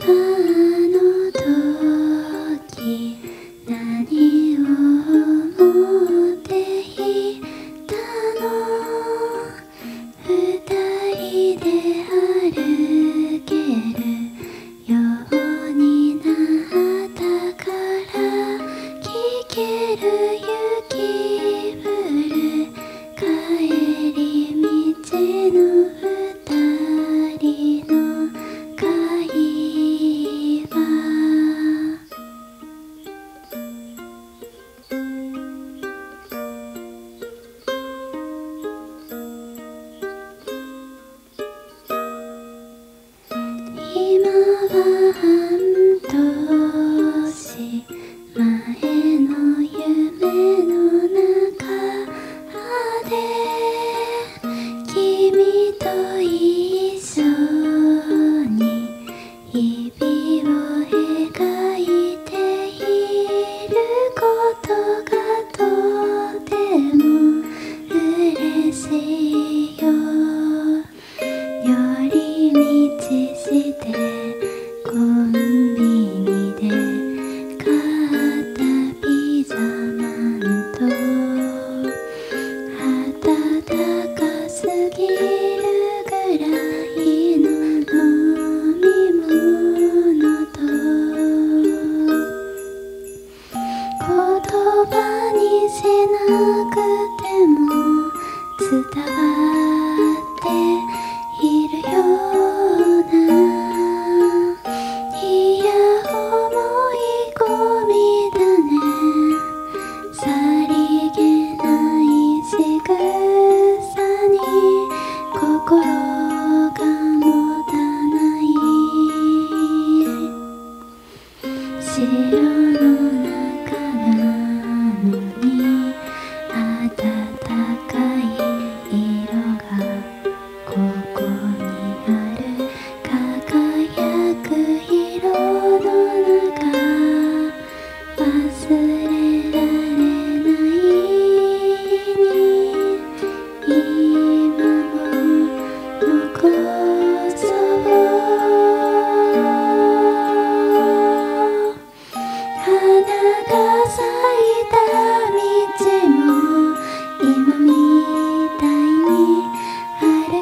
次葉にせなくても伝わる